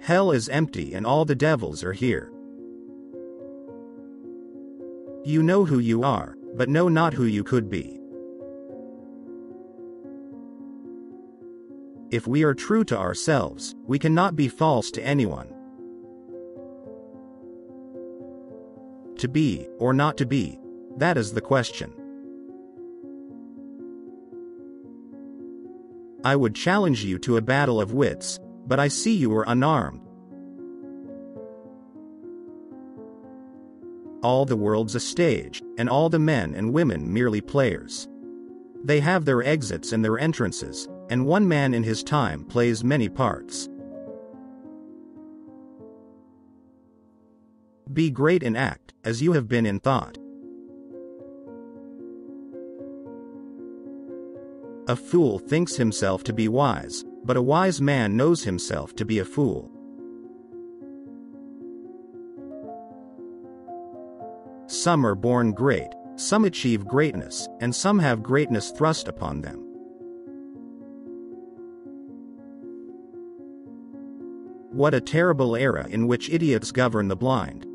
Hell is empty and all the devils are here. You know who you are, but know not who you could be. If we are true to ourselves, we cannot be false to anyone. To be, or not to be, that is the question. I would challenge you to a battle of wits, but I see you are unarmed. All the world's a stage, and all the men and women merely players. They have their exits and their entrances, and one man in his time plays many parts. Be great in act, as you have been in thought. A fool thinks himself to be wise, but a wise man knows himself to be a fool. Some are born great, some achieve greatness, and some have greatness thrust upon them. What a terrible era in which idiots govern the blind.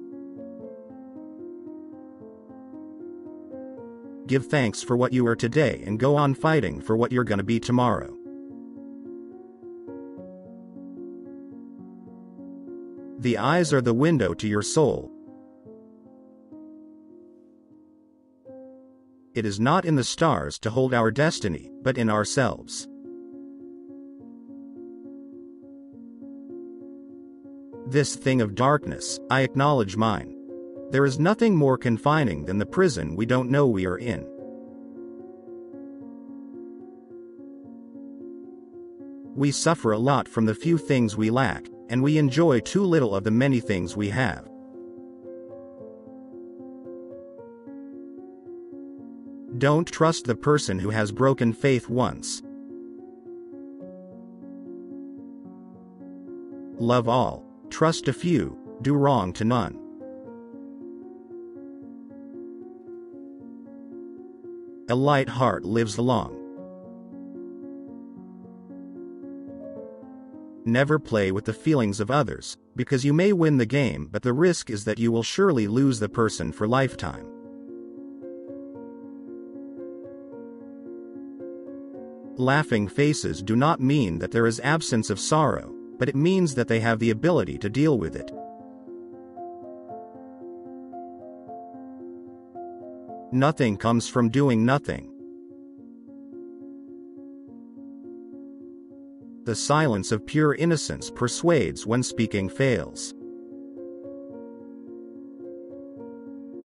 Give thanks for what you are today and go on fighting for what you're gonna be tomorrow. The eyes are the window to your soul. It is not in the stars to hold our destiny, but in ourselves. This thing of darkness, I acknowledge mine. There is nothing more confining than the prison we don't know we are in. We suffer a lot from the few things we lack, and we enjoy too little of the many things we have. Don't trust the person who has broken faith once. Love all, trust a few, do wrong to none. A light heart lives long. Never play with the feelings of others, because you may win the game but the risk is that you will surely lose the person for lifetime. Laughing faces do not mean that there is absence of sorrow, but it means that they have the ability to deal with it. Nothing comes from doing nothing. The silence of pure innocence persuades when speaking fails.